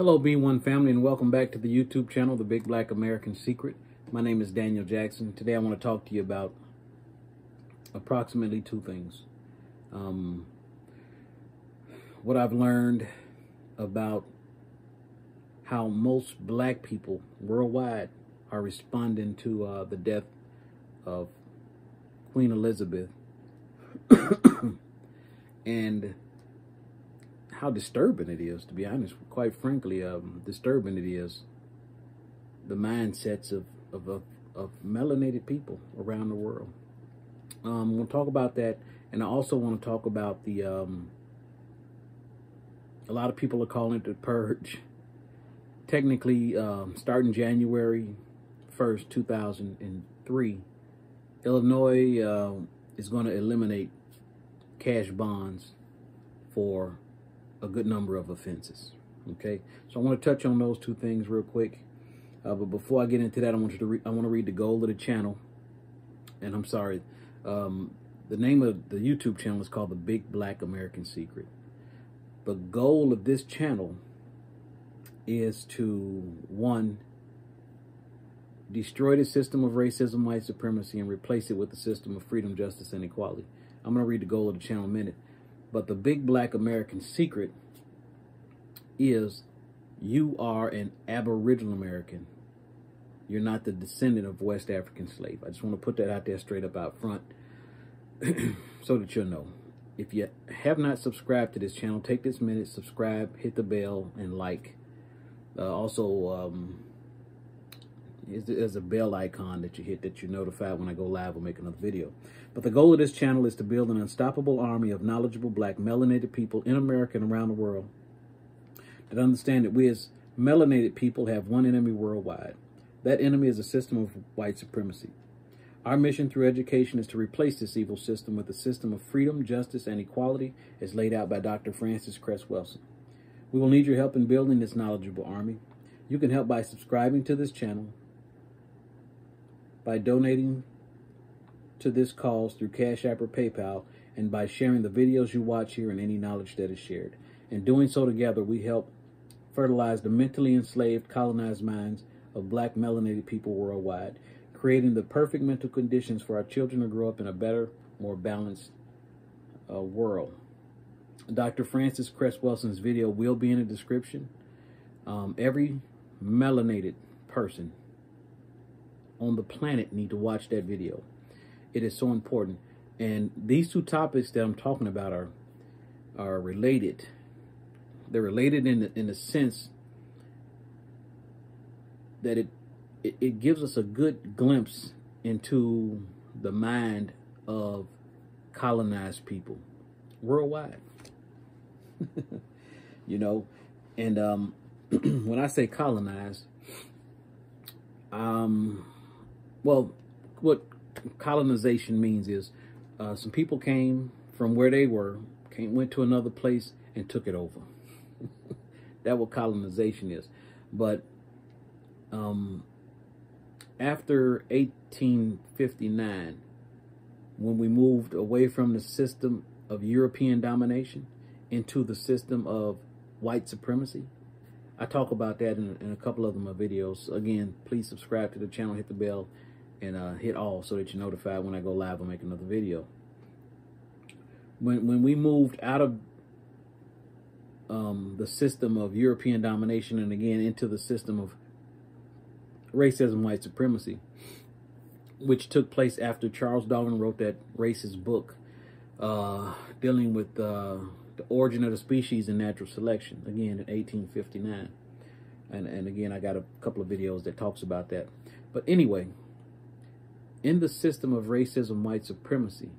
Hello, B1 family, and welcome back to the YouTube channel, The Big Black American Secret. My name is Daniel Jackson. Today I want to talk to you about approximately two things. Um, what I've learned about how most black people worldwide are responding to uh, the death of Queen Elizabeth and how disturbing it is, to be honest. Quite frankly, um, disturbing it is the mindsets of, of, of, of melanated people around the world. Um, we'll talk about that, and I also want to talk about the. Um, a lot of people are calling it the purge. Technically, um, starting January 1st, 2003, Illinois uh, is going to eliminate cash bonds for a good number of offenses. Okay, so I want to touch on those two things real quick. Uh, but before I get into that, I want you to. I want to read the goal of the channel. And I'm sorry, um, the name of the YouTube channel is called The Big Black American Secret. The goal of this channel is to one destroy the system of racism, white supremacy, and replace it with the system of freedom, justice, and equality. I'm going to read the goal of the channel in a minute. But the big black American secret is you are an Aboriginal American. You're not the descendant of West African slave. I just want to put that out there straight up out front so that you'll know. If you have not subscribed to this channel, take this minute, subscribe, hit the bell, and like. Uh, also, um, there's a bell icon that you hit that you're notified when I go live or make another video. But the goal of this channel is to build an unstoppable army of knowledgeable black melanated people in America and around the world that understand that we as melanated people have one enemy worldwide. That enemy is a system of white supremacy. Our mission through education is to replace this evil system with a system of freedom, justice, and equality as laid out by Dr. Frances Cress Welsing. We will need your help in building this knowledgeable army. You can help by subscribing to this channel, by donating to this cause through Cash App or PayPal, and by sharing the videos you watch here and any knowledge that is shared. In doing so together, we help fertilize the mentally enslaved, colonized minds of black melanated people worldwide, creating the perfect mental conditions for our children to grow up in a better, more balanced uh, world. Dr. Frances Cress Welsing's video will be in the description. Um, every melanated person on the planet need to watch that video. It is so important. And these two topics that I'm talking about are are related. They're related in the, in the sense that it, it it gives us a good glimpse into the mind of colonized people worldwide. you know, and um, when I say colonized, um, well, what colonization means is uh, some people came from where they were, came went to another place and took it over. That what colonization is. But um, after 1859, when we moved away from the system of European domination into the system of white supremacy, I talk about that in, in a couple of my videos. Again, please subscribe to the channel, hit the bell, and uh, hit all so that you're notified when I go live or make another video. When when we moved out of um, the system of European domination and again into the system of racism, white supremacy, which took place after Charles Darwin wrote that racist book uh, dealing with uh, the origin of the species and natural selection, again in 1859. And, and again, I got a couple of videos that talks about that. But anyway, in the system of racism, white supremacy,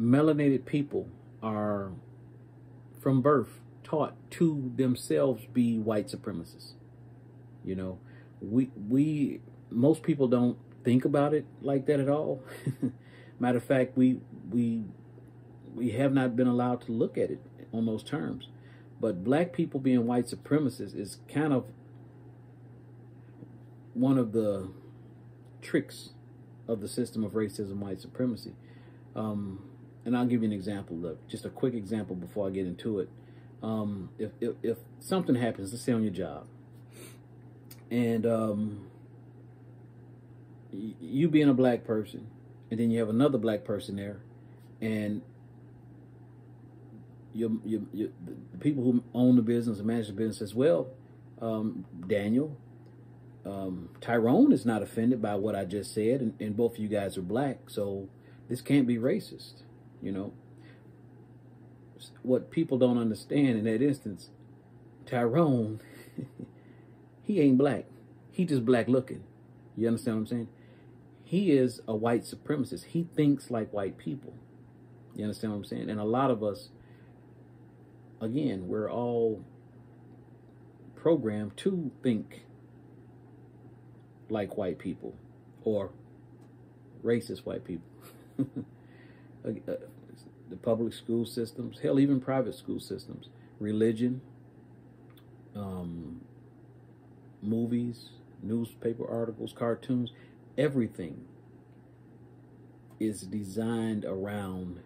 melanated people are from birth taught to themselves be white supremacists. You know, we we most people don't think about it like that at all. Matter of fact, we we we have not been allowed to look at it on those terms. But black people being white supremacists is kind of one of the tricks of the system of racism, white supremacy. Um, and I'll give you an example, look, just a quick example before I get into it. Um, if, if, if something happens, let's say on your job, and um, you being a black person, and then you have another black person there, and you, you, you, the people who own the business and manage the business as well, um, Daniel, um, Tyrone is not offended by what I just said, and, and both of you guys are black, so this can't be racist, you know. What people don't understand in that instance, Tyrone, he ain't black. He just black looking. You understand what I'm saying? He is a white supremacist. He thinks like white people. You understand what I'm saying? And a lot of us, again, we're all programmed to think like white people or racist white people. Uh, the public school systems, hell, even private school systems, religion, um, movies, newspaper articles, cartoons, everything is designed around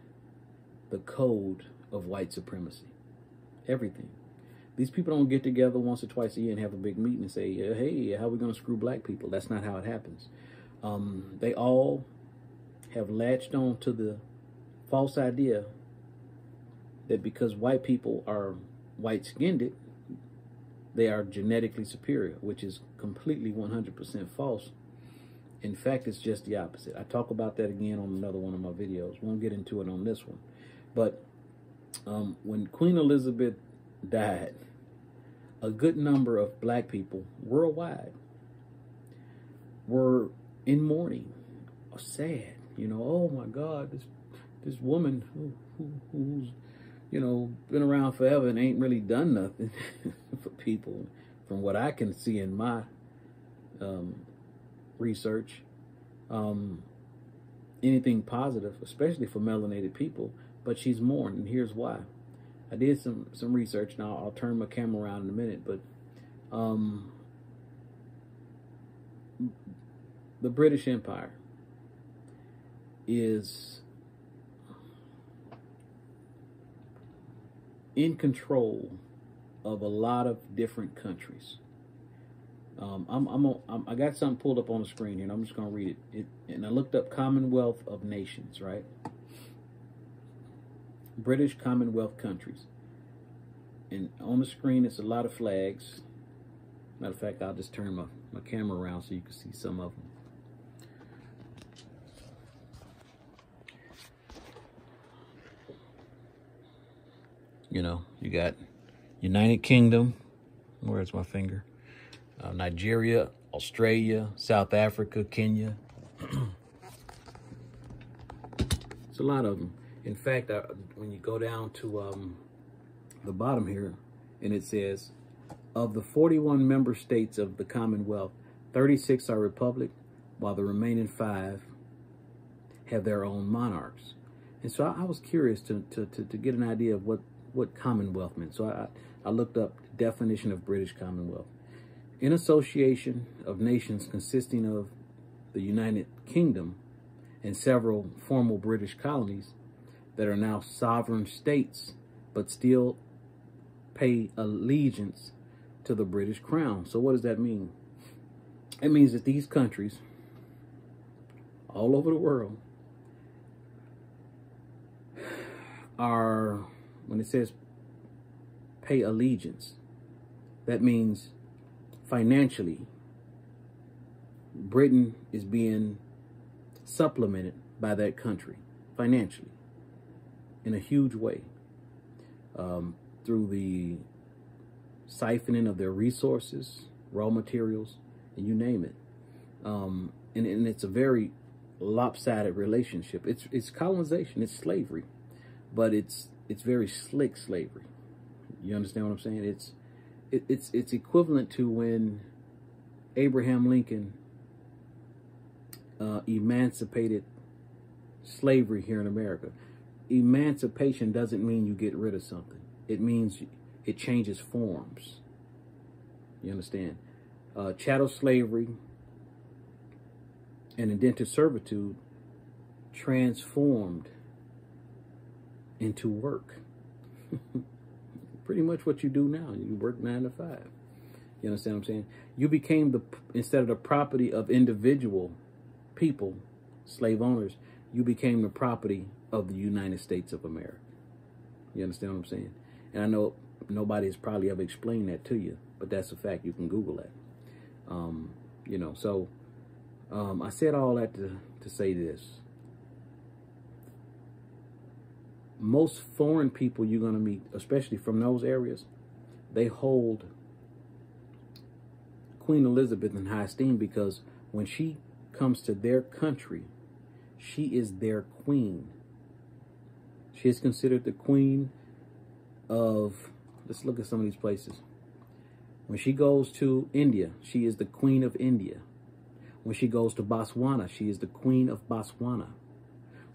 the code of white supremacy. Everything. These people don't get together once or twice a year and have a big meeting and say, hey, how are we going to screw black people? That's not how it happens. Um, they all have latched on to the false idea that because white people are white skinned, they are genetically superior, which is completely 100% false. In fact, it's just the opposite. I talk about that again on another one of my videos. Won't get into it on this one. But um, when Queen Elizabeth died, a good number of black people worldwide were in mourning, or sad. You know, oh my God, this this woman who, who, who's you know been around forever and ain't really done nothing for people, from what I can see in my um, research, um, anything positive, especially for melanated people. But she's mourned, and here's why. I did some some research. Now I'll turn my camera around in a minute, but um, the British Empire is in control of a lot of different countries. Um, I'm, I'm, a, I'm, i got something pulled up on the screen here, and I'm just going to read it. it. And I looked up Commonwealth of Nations, right? British Commonwealth countries. And on the screen, it's a lot of flags. Matter of fact, I'll just turn my, my camera around so you can see some of them. You know, you got United Kingdom. Where's my finger? Uh, Nigeria, Australia, South Africa, Kenya. it's a lot of them. In fact, I, when you go down to um, the bottom here, and it says, of the 41 member states of the Commonwealth, 36 are republic, while the remaining five have their own monarchs. And so I, I was curious to, to, to, to, get an idea of what what Commonwealth meant. So I, I looked up the definition of British Commonwealth. An association of nations consisting of the United Kingdom and several former British colonies that are now sovereign states, but still pay allegiance to the British crown. So what does that mean? It means that these countries all over the world are when it says pay allegiance, that means financially, Britain is being supplemented by that country financially in a huge way um, through the siphoning of their resources, raw materials, and you name it. Um, and, and it's a very lopsided relationship. It's it's colonization, it's slavery, but it's it's very slick slavery. You understand what I'm saying? It's it, it's it's equivalent to when Abraham Lincoln uh, emancipated slavery here in America. Emancipation doesn't mean you get rid of something. It means it changes forms. You understand? Uh, chattel slavery and indentured servitude transformed into work. pretty much what you do now. You work nine to five. You understand what I'm saying? You became the, instead of the property of individual people, slave owners, you became the property of the United States of America. You understand what I'm saying? And I know nobody's probably ever explained that to you, but that's a fact. You can Google that. Um, you know, so um, I said all that to, to say this. Most foreign people you're going to meet, especially from those areas, they hold Queen Elizabeth in high esteem because when she comes to their country, she is their queen. She is considered the queen of, let's look at some of these places. When she goes to India, she is the queen of India. When she goes to Botswana, she is the queen of Botswana.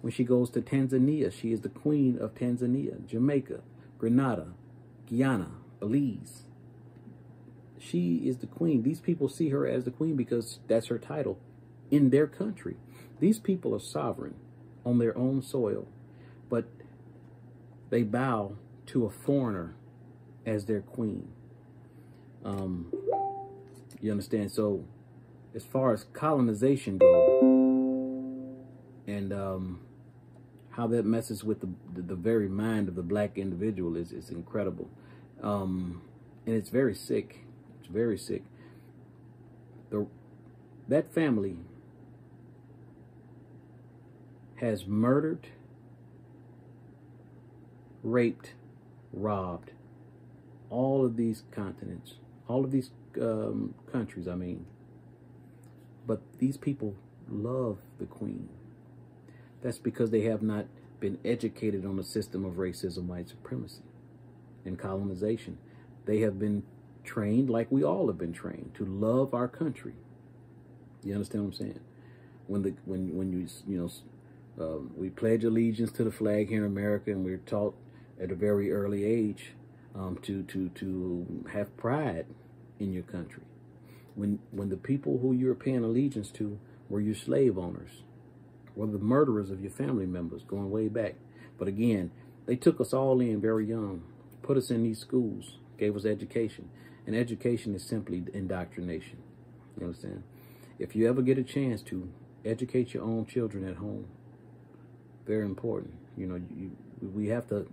When she goes to Tanzania, she is the queen of Tanzania, Jamaica, Grenada, Guyana, Belize. She is the queen. These people see her as the queen because that's her title in their country. These people are sovereign on their own soil, but they bow to a foreigner as their queen. Um, you understand? So, as far as colonization goes, and um, how that messes with the, the, the very mind of the black individual is is incredible, um, and it's very sick. It's very sick. The that family has murdered, raped, robbed all of these continents, all of these um, countries, I mean. But these people love the queen. That's because they have not been educated on the system of racism, white supremacy, and colonization. They have been trained, like we all have been trained, to love our country. You understand what I'm saying? When the when when you you know um, we pledge allegiance to the flag here in America, and we're taught at a very early age um, to to to have pride in your country. When when the people who you're paying allegiance to were your slave owners, were the murderers of your family members going way back. But again, they took us all in very young, put us in these schools, gave us education, and education is simply indoctrination. You understand? If you ever get a chance to educate your own children at home, very important. You know, you, we have to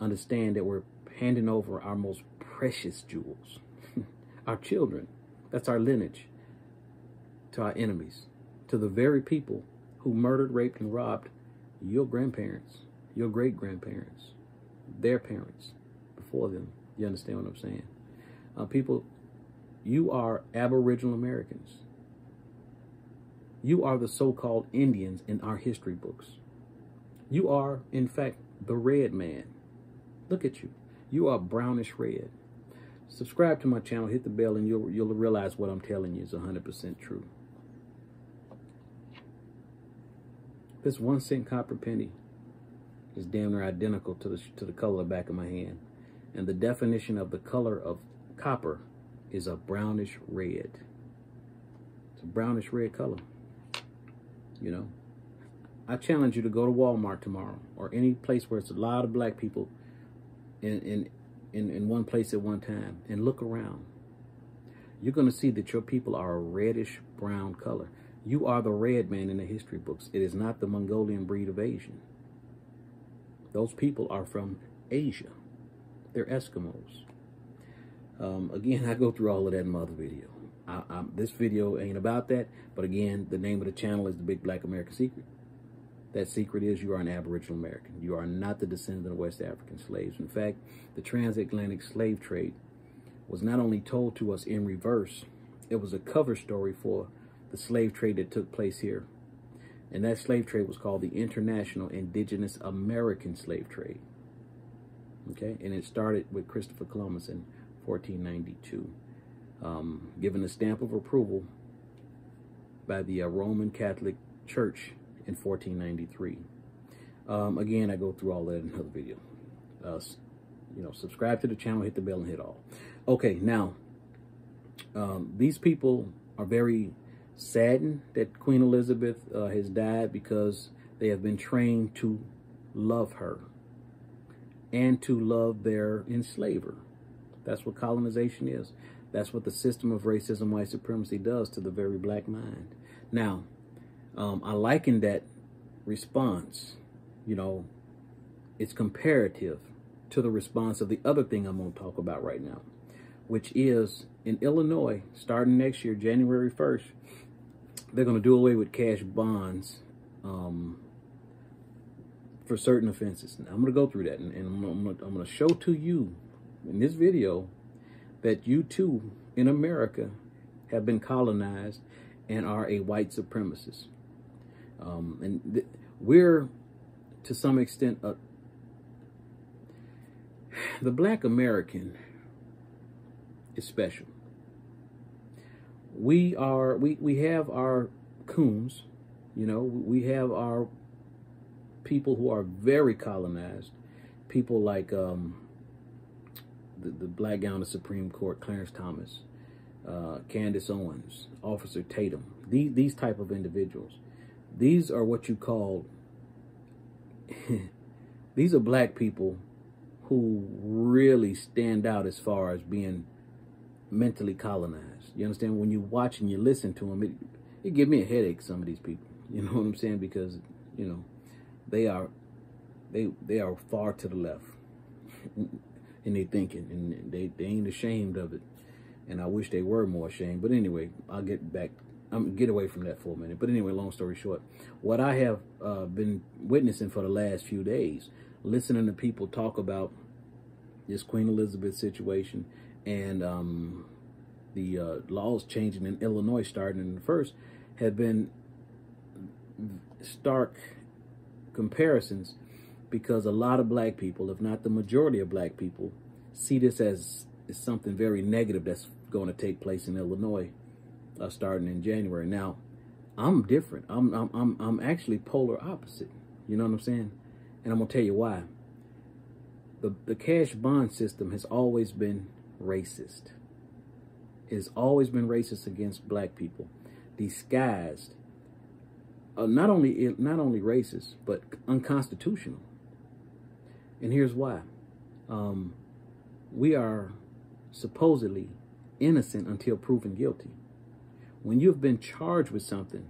understand that we're handing over our most precious jewels, our children. That's our lineage to our enemies, to the very people who murdered, raped, and robbed your grandparents, your great grandparents, their parents before them. You understand what I'm saying? Uh, people, you are Aboriginal Americans. You are the so called Indians in our history books. You are, in fact, the red man. Look at you. You are brownish red. Subscribe to my channel, hit the bell, and you'll, you'll realize what I'm telling you is 100% true. This one cent copper penny is damn near identical to the, to the color of the back of my hand. And the definition of the color of copper is a brownish red. It's a brownish red color, you know. I challenge you to go to Walmart tomorrow or any place where it's a lot of black people in, in, in, in one place at one time and look around. You're going to see that your people are a reddish brown color. You are the red man in the history books. It is not the Mongolian breed of Asian. Those people are from Asia. They're Eskimos. Um, again, I go through all of that in my other video. I, this video ain't about that, but again, the name of the channel is The Big Black American Secret. That secret is you are an Aboriginal American. You are not the descendant of West African slaves. In fact, the transatlantic slave trade was not only told to us in reverse, it was a cover story for the slave trade that took place here. And that slave trade was called the International Indigenous American Slave Trade. Okay, and it started with Christopher Columbus in 1492, um, given a stamp of approval by the uh, Roman Catholic Church in 1493. Um, again, I go through all that in another video. Uh, you know, subscribe to the channel, hit the bell, and hit all. Okay, now, um, these people are very saddened that Queen Elizabeth uh, has died because they have been trained to love her. and to love their enslaver. That's what colonization is. That's what the system of racism, white supremacy does to the very black mind. Now, um, I liken that response, you know, it's comparative to the response of the other thing I'm going to talk about right now, which is in Illinois, starting next year, January 1st, they're going to do away with cash bonds um, for certain offenses. Now, I'm going to go through that, and, and I'm, to, I'm going to show to you in this video that you too in America have been colonized and are a white supremacist. Um, and we're to some extent a, the black American is special. We are we we have our coons, you know, we have our people who are very colonized, people like um, the, the black gown of Supreme Court, Clarence Thomas, uh, Candace Owens, Officer Tatum, these, these type of individuals. These are what you call, these are black people who really stand out as far as being mentally colonized. You understand? When you watch and you listen to them, it, it give me a headache, some of these people. You know what I'm saying? Because, you know, they are, they, they are far to the left in their thinking and they, they ain't ashamed of it. And I wish they were more ashamed. But anyway, I'll get back I'm get away from that for a minute. But anyway, long story short, what I have uh, been witnessing for the last few days, listening to people talk about this Queen Elizabeth situation and um, the uh, laws changing in Illinois starting in the first, have been stark comparisons because a lot of black people, if not the majority of black people, see this as, as something very negative that's going to take place in Illinois uh, starting in January. Now, I'm different. I'm, I'm, I'm, I'm actually polar opposite. You know what I'm saying? And I'm going to tell you why. The, the cash bond system has always been racist. It has always been racist against black people, disguised. Uh, not only not only racist, but unconstitutional. And here's why. Um, we are supposedly innocent until proven guilty. When you have been charged with something,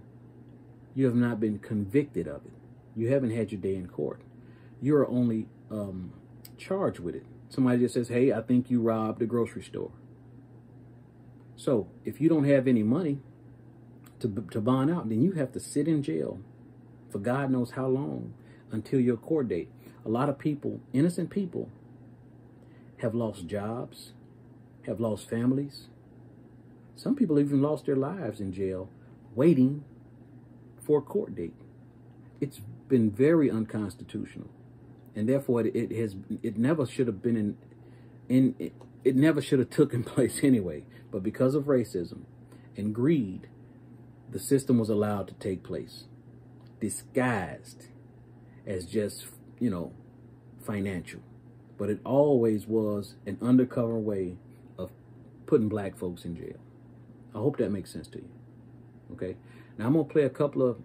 you have not been convicted of it. You haven't had your day in court. You are only um, charged with it. Somebody just says, hey, I think you robbed a grocery store. So if you don't have any money to, to bond out, then you have to sit in jail for God knows how long until your court date. A lot of people, innocent people, have lost jobs, have lost families, some people even lost their lives in jail waiting for a court date. It's been very unconstitutional. And therefore it, it has it never should have been in in it, it never should have taken place anyway. But because of racism and greed, the system was allowed to take place. Disguised as just, you know, financial. But it always was an undercover way of putting black folks in jail. I hope that makes sense to you. Okay. Now I'm going to play a couple of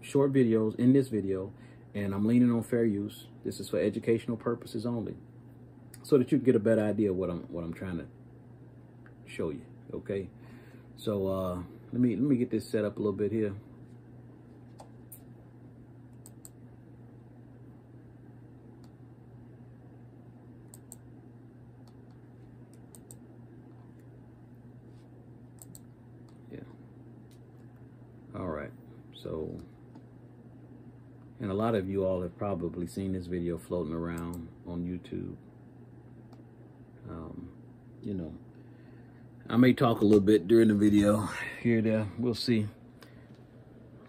short videos in this video and I'm leaning on fair use. This is for educational purposes only so that you can get a better idea of what I'm what I'm trying to show you. Okay. So uh, let me let me get this set up a little bit here. So, and a lot of you all have probably seen this video floating around on YouTube. Um, you know, I may talk a little bit during the video here there. We'll see.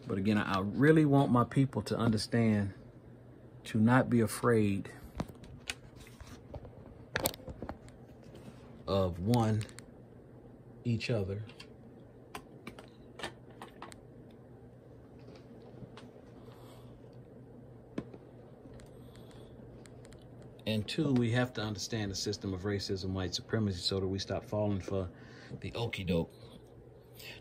But again, I really want my people to understand to not be afraid of one, each other, And two, we have to understand the system of racism, white supremacy, so that we stop falling for the okey doke.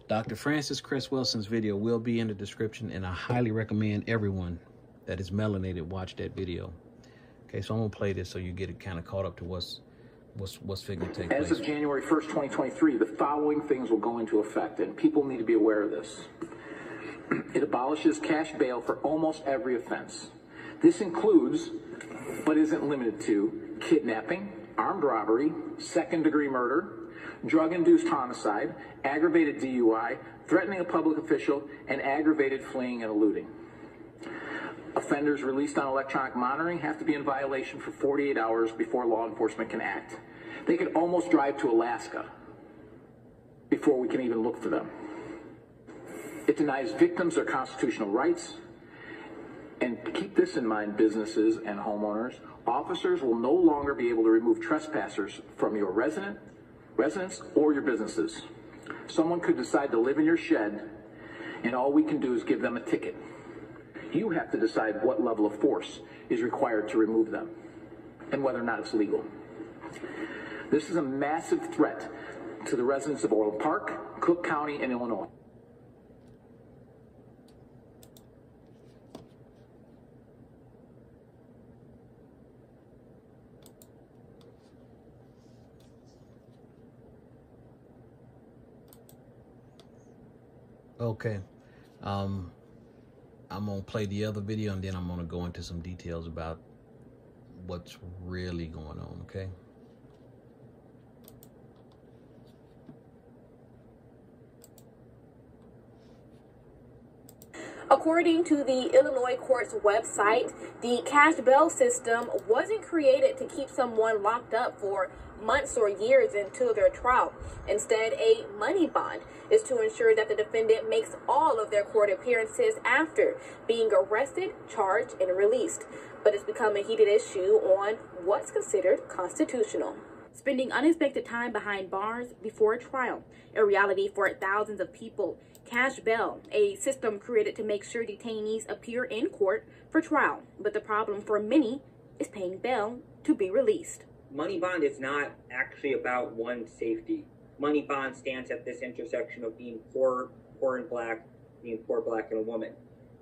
Dr. Frances Cress Welsing's video will be in the description, and I highly recommend everyone that is melanated watch that video. Okay, so I'm gonna play this so you get it kind of caught up to what's what's what's figuring to take As place. of January 1st, 2023, the following things will go into effect, and people need to be aware of this. It abolishes cash bail for almost every offense. This includes, but isn't limited to, kidnapping, armed robbery, second degree murder, drug induced homicide, aggravated DUI, threatening a public official, and aggravated fleeing and eluding. Offenders released on electronic monitoring have to be in violation for 48 hours before law enforcement can act. They could almost drive to Alaska before we can even look for them. It denies victims their constitutional rights. And keep this in mind, businesses and homeowners. Officers will no longer be able to remove trespassers from your resident, residence or your businesses. Someone could decide to live in your shed, and all we can do is give them a ticket. You have to decide what level of force is required to remove them and whether or not it's legal. This is a massive threat to the residents of Orland Park, Cook County, and Illinois. Okay. Um, I'm going to play the other video and then I'm going to go into some details about what's really going on, okay? According to the Illinois court's website, the cash bail system wasn't created to keep someone locked up for months or years until their trial. Instead, a money bond is to ensure that the defendant makes all of their court appearances after being arrested, charged, and released. But it's become a heated issue on what's considered constitutional. Spending unexpected time behind bars before a trial, a reality for thousands of people. Cash bail, a system created to make sure detainees appear in court for trial. But the problem for many is paying bail to be released. Money bond is not actually about one safety. Money bond stands at this intersection of being poor, poor and black, being poor, black, and a woman.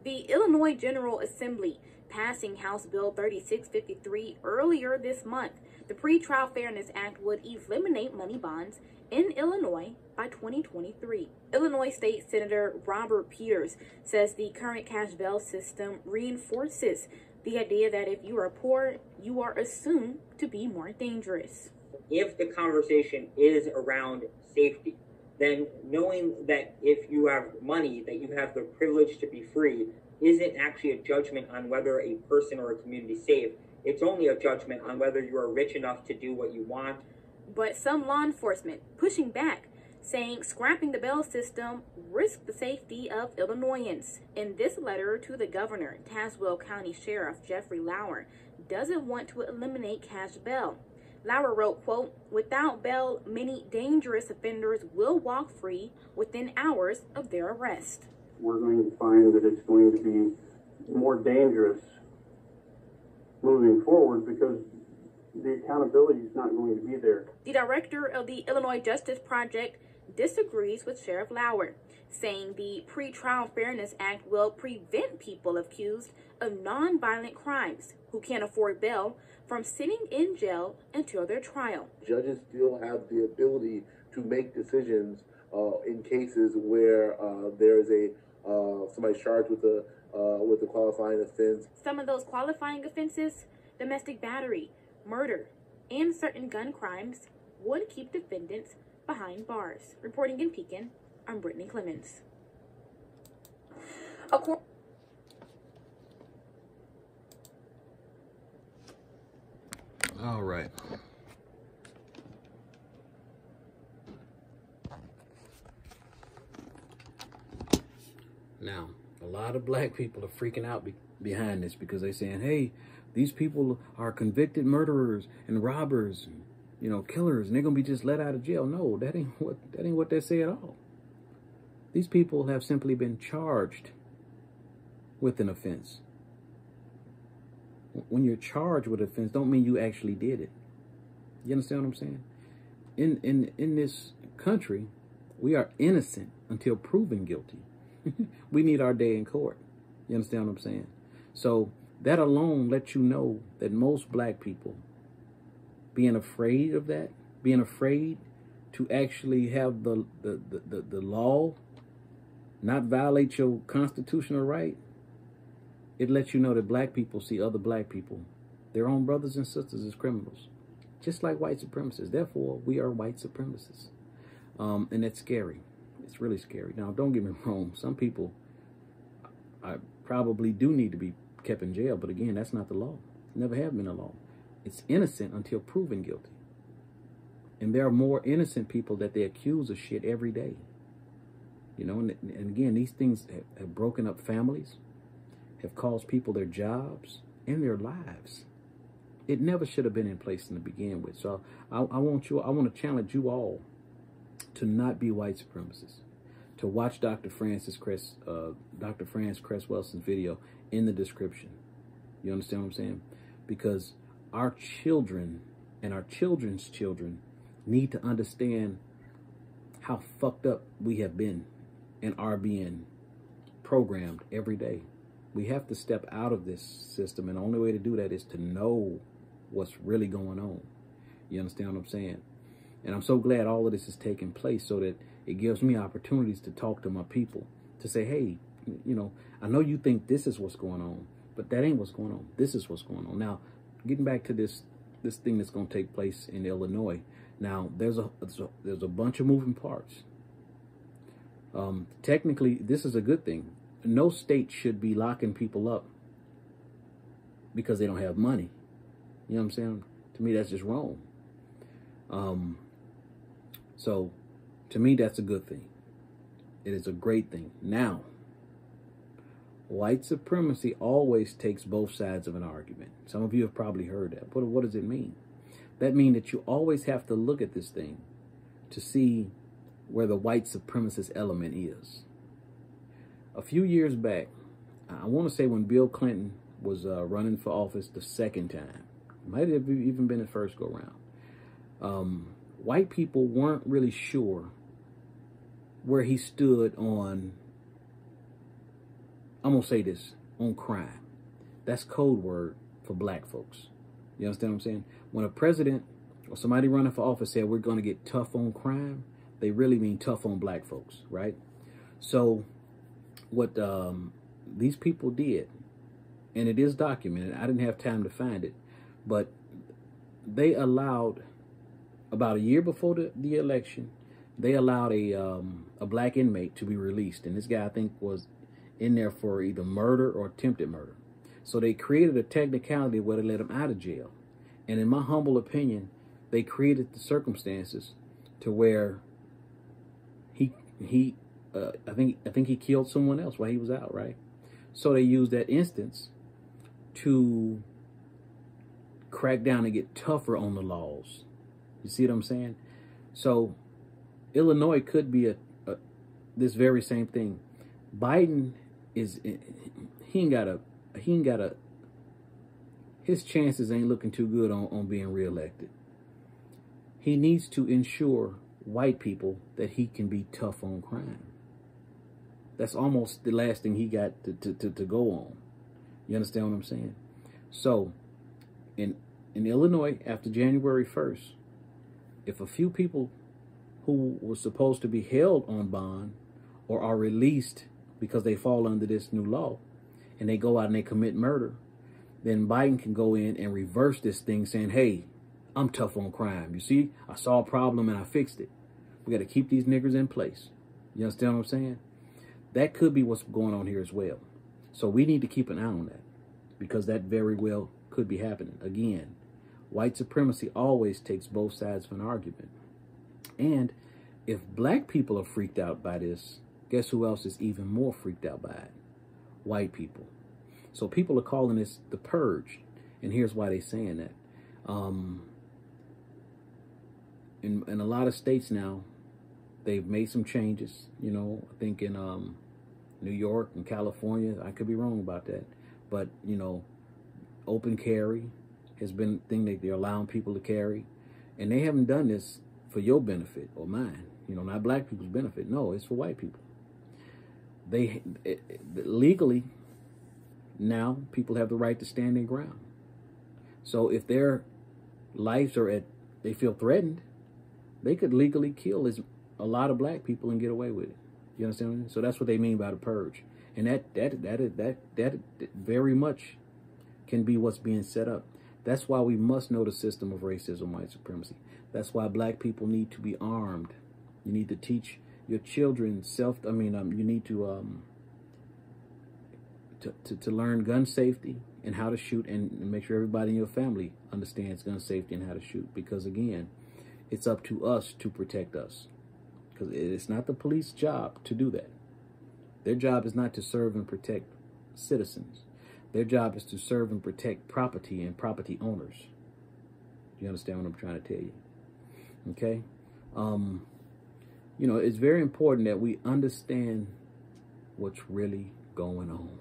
The Illinois General Assembly passing House Bill 3653 earlier this month. The Pretrial Fairness Act would eliminate money bonds in Illinois by 2023. Illinois State Senator Robert Peters says the current cash bail system reinforces the idea that if you are poor, you are assumed to be more dangerous. If the conversation is around safety, then knowing that if you have money, that you have the privilege to be free, isn't actually a judgment on whether a person or a community is safe. It's only a judgment on whether you are rich enough to do what you want. But some law enforcement pushing back, saying scrapping the bail system risks the safety of Illinoisans. In this letter to the governor, Tazewell County Sheriff Jeffrey Lower doesn't want to eliminate cash bail. Lower wrote, quote, without bail, many dangerous offenders will walk free within hours of their arrest. We're going to find that it's going to be more dangerous moving forward because the accountability is not going to be there. The director of the Illinois Justice Project disagrees with Sheriff Lower, saying the Pretrial Fairness Act will prevent people accused of nonviolent crimes who can't afford bail from sitting in jail until their trial. Judges still have the ability to make decisions uh, in cases where uh, there is a uh, somebody charged with a uh, with a qualifying offense. Some of those qualifying offenses, domestic battery, murder, and certain gun crimes, would keep defendants behind bars. Reporting in Pekin, I'm Brittany Clemens. All right. Now, a lot of black people are freaking out be behind this because they're saying, hey, these people are convicted murderers and robbers, and, you know, killers, and they're to be just let out of jail. No, that ain't what that ain't what they say at all. These people have simply been charged with an offense. When you're charged with offense, don't mean you actually did it. You understand what I'm saying? In in in this country, we are innocent until proven guilty. we need our day in court. You understand what I'm saying? So That alone lets you know that most black people being afraid of that, being afraid to actually have the the, the, the, the law not violate your constitutional right, it lets you know that black people see other black people, their own brothers and sisters, as criminals, just like white supremacists. Therefore, we are white supremacists. Um, and that's scary. It's really scary. Now, don't get me wrong. Some people I probably do need to be kept in jail. But again, that's not the law. Never have been a law. It's innocent until proven guilty. And there are more innocent people that they accuse of shit every day. You know, and, and again, these things have, have broken up families, have caused people their jobs and their lives. It never should have been in place in the begin with. So I, I want you, I want to challenge you all to not be white supremacists. To watch Dr. Frances Cress, uh, Dr. Frances Cress Welsing's video in the description. You understand what I'm saying? Because our children and our children's children need to understand how fucked up we have been and are being programmed every day. We have to step out of this system, and the only way to do that is to know what's really going on. You understand what I'm saying? And I'm so glad all of this is taking place so that it gives me opportunities to talk to my people, to say, hey, you know, I know you think this is what's going on, but that ain't what's going on. This is what's going on. Now, getting back to this this thing that's going to take place in Illinois. Now, there's a, there's a there's a bunch of moving parts. Um, technically, this is a good thing. No state should be locking people up because they don't have money. You know what I'm saying? To me, that's just wrong. Um, so, to me, that's a good thing. It is a great thing. Now, white supremacy always takes both sides of an argument. Some of you have probably heard that. But what does it mean? That means that you always have to look at this thing to see where the white supremacist element is. A few years back, I want to say when Bill Clinton was uh, running for office the second time, might have even been the first go round. Um, white people weren't really sure where he stood on, I'm to say this, on crime. That's code word for black folks. You understand what I'm saying? When a president or somebody running for office said we're going to get tough on crime, they really mean tough on black folks, right? So what um, these people did, and it is documented, I didn't have time to find it, but they allowed, about a year before the, the election, they allowed a um, a black inmate to be released. And this guy, I think, was in there for either murder or attempted murder. So they created a technicality where they let him out of jail. And in my humble opinion, they created the circumstances to where he he uh, I think I think he killed someone else while he was out, right? So they used that instance to crack down and get tougher on the laws. You see what I'm saying? So Illinois could be a, a this very same thing. Biden is he ain't got a he ain't got a his chances ain't looking too good on, on being reelected. He needs to ensure white people that he can be tough on crime. That's almost the last thing he got to, to, to, to go on. You understand what I'm saying? So, in in Illinois, after January 1st, if a few people who were supposed to be held on bond or are released because they fall under this new law and they go out and they commit murder, then Biden can go in and reverse this thing saying, hey, I'm tough on crime. You see, I saw a problem and I fixed it. We got to keep these niggers in place. You understand what I'm saying? That could be what's going on here as well. So we need to keep an eye on that because that very well could be happening. Again, white supremacy always takes both sides of an argument. And if black people are freaked out by this, guess who else is even more freaked out by it? White people. So people are calling this the purge. And here's why they're saying that. Um, in, in a lot of states now, they've made some changes. You know, I think in um, New York and California, I could be wrong about that. But, you know, open carry has been a thing that they're allowing people to carry. And they haven't done this for your benefit or mine. You know, not black people's benefit. No, it's for white people. They it, it, legally, now people have the right to stand their ground. So if their lives are at, they feel threatened, they could legally kill as a lot of black people and get away with it. You understand? So that's what they mean by the purge, and that that that that that, that very much can be what's being set up. That's why we must know the system of racism, white supremacy. That's why black people need to be armed. You need to teach your children self. I mean, um, you need to um to, to, to learn gun safety and how to shoot, and, make sure everybody in your family understands gun safety and how to shoot. Because again, it's up to us to protect us. Because it's not the police job to do that. Their job is not to serve and protect citizens. Their job is to serve and protect property and property owners. You understand what I'm trying to tell you? Okay? Um, you know, it's very important that we understand what's really going on.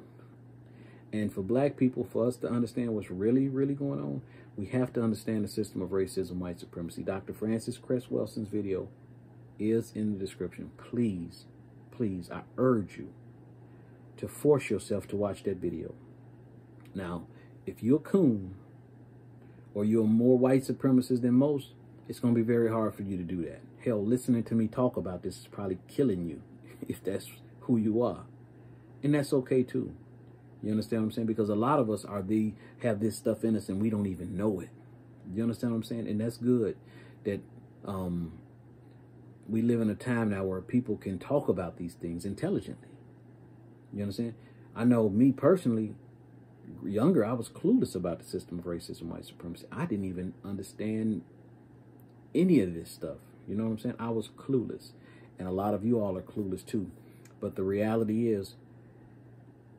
And for black people, for us to understand what's really, really going on, we have to understand the system of racism, white supremacy. Dr. Frances Cress Welsing's video is in the description. Please, please, I urge you to force yourself to watch that video. Now, if you're a coon or you're more white supremacist than most, it's going to be very hard for you to do that. Hell, listening to me talk about this is probably killing you if that's who you are. And that's okay too. You understand what I'm saying? Because a lot of us are the have this stuff in us and we don't even know it. You understand what I'm saying? And that's good that um, we live in a time now where people can talk about these things intelligently. You understand? I know me personally, younger, I was clueless about the system of racism, white supremacy. I didn't even understand any of this stuff. You know what I'm saying? I was clueless. And a lot of you all are clueless too. But the reality is,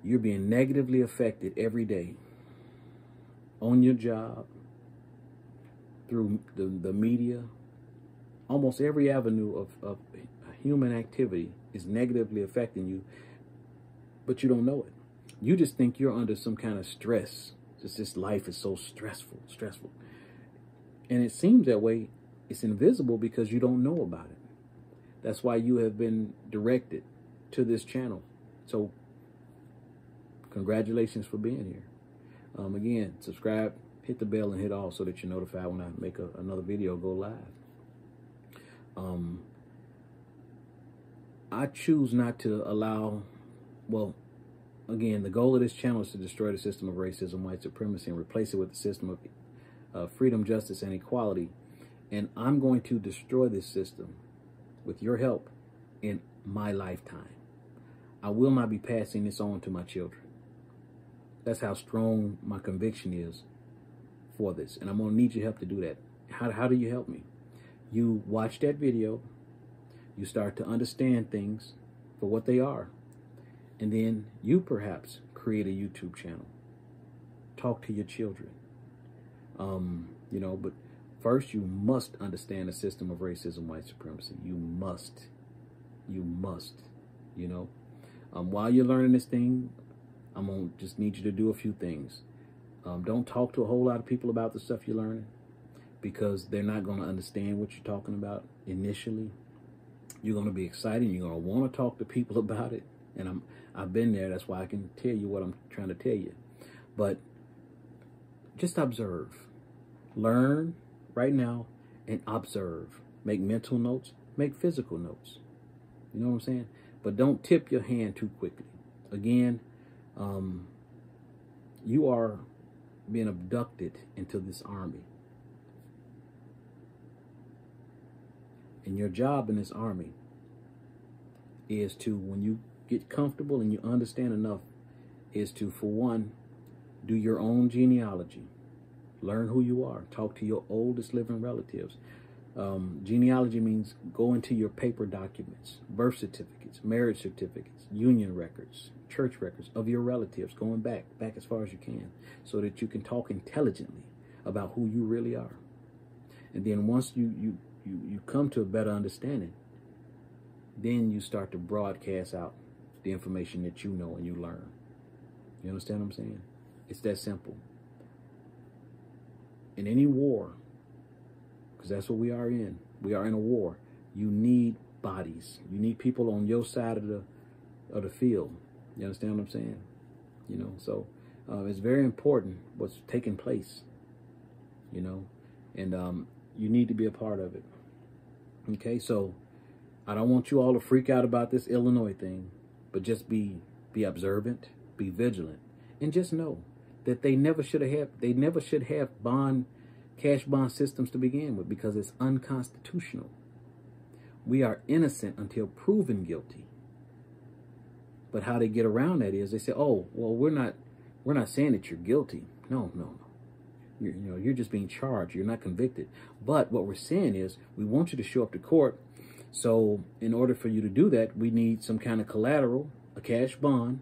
you're being negatively affected every day on your job, through the, the media. Almost every avenue of, of human activity is negatively affecting you, but you don't know it. You just think you're under some kind of stress. Just this life is so stressful, stressful. And it seems that way. It's invisible because you don't know about it. That's why you have been directed to this channel. So congratulations for being here. Um, again, subscribe, hit the bell, and hit all so that you're notified when I make a, another video go live. Um, I choose not to allow, well, again, the goal of this channel is to destroy the system of racism, white supremacy, and replace it with the system of uh, freedom, justice, and equality. And I'm going to destroy this system with your help in my lifetime. I will not be passing this on to my children. That's how strong my conviction is for this. And I'm going to need your help to do that. How, how do you help me? You watch that video. You start to understand things for what they are. And then you perhaps create a YouTube channel. Talk to your children. Um, you know, but first you must understand the system of racism, white supremacy. You must. You must. You know. Um, while you're learning this thing, I'm going to just need you to do a few things. Um, don't talk to a whole lot of people about the stuff you're learning because they're not going to understand what you're talking about initially. You're going to be excited. You're going to want to talk to people about it. And I'm, I've been there. That's why I can tell you what I'm trying to tell you. But just observe. Learn right now and observe. Make mental notes. Make physical notes. You know what I'm saying? But don't tip your hand too quickly. Again, um, you are being abducted into this army. And your job in this army is to, when you get comfortable and you understand enough, is to, for one, do your own genealogy. Learn who you are. Talk to your oldest living relatives. Um, genealogy means go into your paper documents, birth certificates, marriage certificates, union records, church records of your relatives, going back, back as far as you can, so that you can talk intelligently about who you really are. And then once you, you, you, you come to a better understanding, then you start to broadcast out the information that you know and you learn. You understand what I'm saying? It's that simple. In any war, because that's what we are in. We are in a war. You need bodies. You need people on your side of the of the field. You understand what I'm saying? You know, so Uh, it's very important what's taking place, you know, and um, you need to be a part of it. Okay, so I don't want you all to freak out about this Illinois thing, but just be be observant, be vigilant, and just know that they never should have they never should have bond cash bond systems to begin with because it's unconstitutional. We are innocent until proven guilty. But how they get around that is they say, "Oh, well, we're not we're not saying that you're guilty. No, no, no. You're, you know, you're just being charged. You're not convicted. But what we're saying is we want you to show up to court. So in order for you to do that, we need some kind of collateral, a cash bond,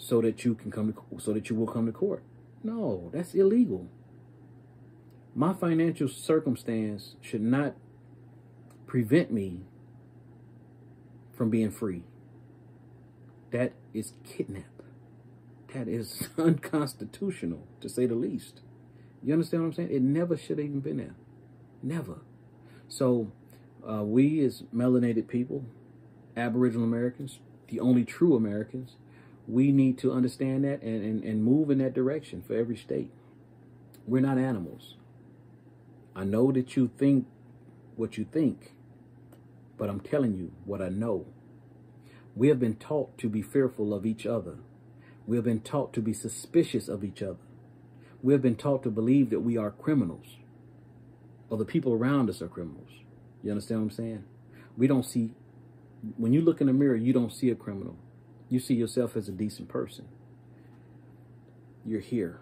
so that you can come to, so that you will come to court. No, that's illegal. My financial circumstance should not prevent me from being free. That is kidnap. That is unconstitutional, to say the least. You understand what I'm saying? It never should have even been there. Never. So, uh, we as melanated people, Aboriginal Americans, the only true Americans, we need to understand that and, and, and move in that direction for every state. We're not animals. I know that you think what you think, but I'm telling you what I know. We have been taught to be fearful of each other. We have been taught to be suspicious of each other. We have been taught to believe that we are criminals or the people around us are criminals. You understand what I'm saying? We don't see, when you look in the mirror, you don't see a criminal. You see yourself as a decent person. You're here.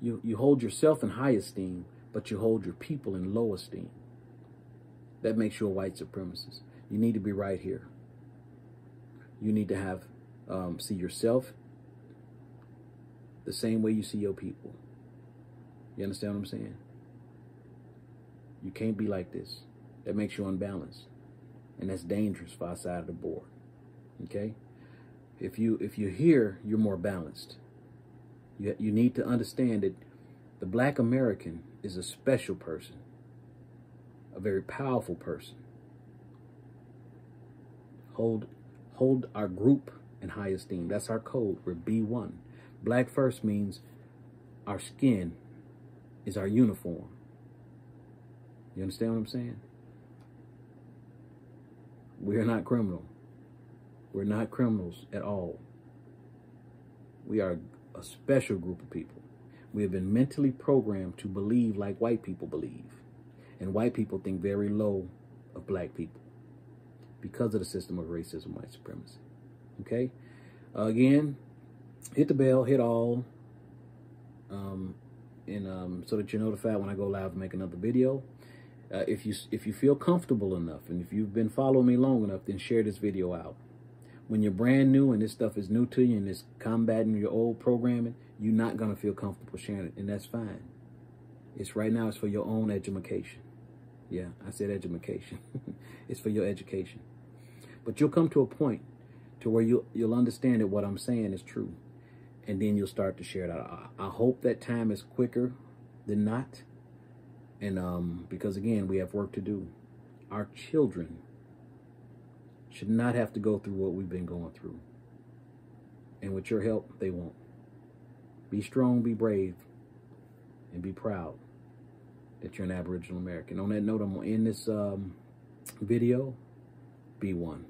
You, you hold yourself in high esteem, but you hold your people in low esteem. That makes you a white supremacist. You need to be right here. You need to have um, see yourself the same way you see your people. You understand what I'm saying? You can't be like this. That makes you unbalanced. And that's dangerous for outside of the board. Okay? If you if you're here, you're more balanced. You, you need to understand that the black American is a special person. A very powerful person. Hold hold our group in high esteem. That's our code. We're B1. Black first means our skin is our uniform. You understand what I'm saying? We are not criminal. We're not criminals at all. We are a special group of people. We have been mentally programmed to believe like white people believe. And white people think very low of black people because of the system of racism, white supremacy. Okay? Again, hit the bell, hit all, um, and um, so that you're notified when I go live and make another video. Uh, if you if you feel comfortable enough, and if you've been following me long enough, then share this video out. When you're brand new and this stuff is new to you and it's combating your old programming, you're not gonna feel comfortable sharing it, and that's fine. It's right now. It's for your own education. Yeah, I said education. it's for your education. But you'll come to a point to where you you'll understand that what I'm saying is true, and then you'll start to share that. I, I hope that time is quicker than not, and um, because again we have work to do. Our children should not have to go through what we've been going through, and with your help, they won't. Be strong, be brave, and be proud that you're an Aboriginal American. On that note, I'm gonna end this um, video. Be one.